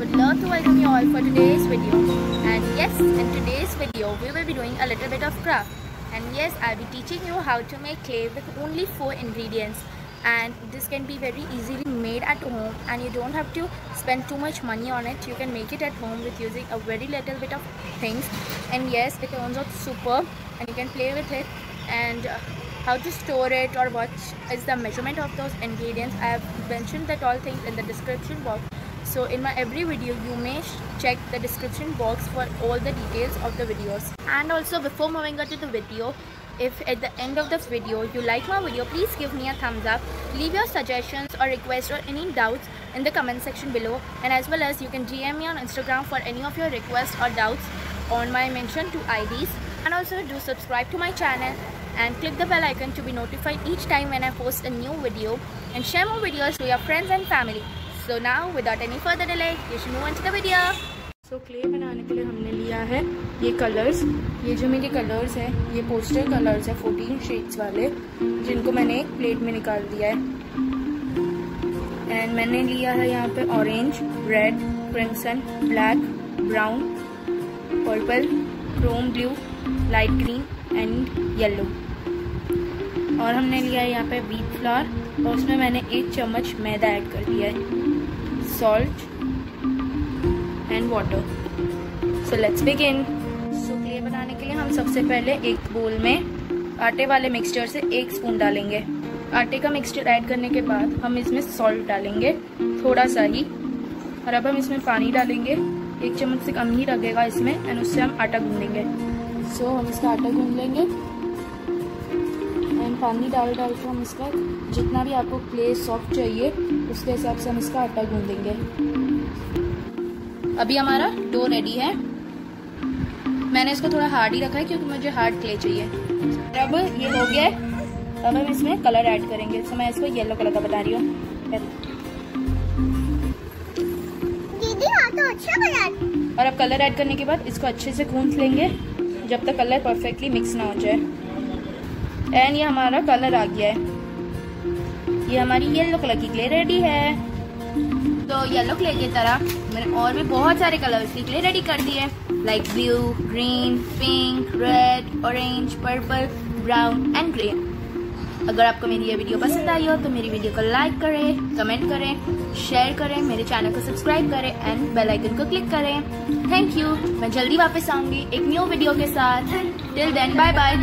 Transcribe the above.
would love to welcome you all for today's video. And yes, in today's video, we will be doing a little bit of craft. And yes, I'll be teaching you how to make clay with only 4 ingredients. And this can be very easily made at home and you don't have to spend too much money on it. You can make it at home with using a very little bit of things. And yes, it turns out superb and you can play with it. And uh, how to store it or what is the measurement of those ingredients. I have mentioned that all things in the description box. So in my every video you may check the description box for all the details of the videos. And also before moving on to the video if at the end of this video you like my video please give me a thumbs up leave your suggestions or requests or any doubts in the comment section below. And as well as you can dm me on instagram for any of your requests or doubts on my mentioned two ids and also do subscribe to my channel and click the bell icon to be notified each time when I post a new video and share more videos to your friends and family. So now without any further delay, you should move on to the video. so, clay बनाने के लिए हमने लिया है ये colours ये जो मेरे कलर्स है ये पोस्टर कलर्स है 14 शेड्स वाले जिनको मैंने एक प्लेट में निकाल दिया है एंड मैंने लिया है यहाँ पे orange red crimson black brown purple chrome blue light green and yellow और हमने लिया है यहाँ पे वीट फ्लावर और उसमें मैंने एक चम्मच मैदा ऐड कर दिया है। Salt and water so let's begin so clay बनाने के लिए हम सबसे पहले एक बोल में आटे वाले मिक्सचर से एक स्पून डालेंगे। आटे का मिक्सचर ऐड करने के बाद हम इसमें सॉल्ट डालेंगे थोड़ा सा ही। और अब हम इसमें पानी डालेंगे। एक चम्मच से कम ही लगेगा इसमें एंड उससे हम आटा गूंदेंगे। सो so, हम इसका आटा गूंद लेंगे। पानी डाल डाल के हम इसका जितना भी आपको क्ले सॉफ्ट चाहिए उसके हिसाब से हम इसका आटा गूंदेंगे अभी हमारा डो रेडी है। मैंने इसको थोड़ा हार्ड ही रखा है क्योंकि मुझे हार्ड क्ले चाहिए। अब ये हो गया अब हम इसमें कलर ऐड करेंगे। तो मैं इसको येलो कलर का बता रही हूँ। दीदी हाँ तो अच्छा और अब कलर ऐड करने के बाद इसको अच्छे से गूंथ लेंगे जब तक कलर परफेक्टली मिक्स ना हो जाए। एंड ये हमारा कलर आ गया है। ये हमारी येलो कलर की क्ले रेडी है। तो येलो क्ले की तरह मैंने और भी बहुत सारे कलर्स की क्ले रेडी कर दिए like blue green pink red orange purple brown and grey अगर आपको मेरी ये वीडियो पसंद आई हो तो मेरी वीडियो को लाइक करें कमेंट करें शेयर करें, मेरे चैनल को सब्सक्राइब करें एंड बेल आइकन को क्लिक करें। थैंक यू मैं जल्दी वापस आऊँगी एक न्यू वीडियो के साथ। Till then bye bye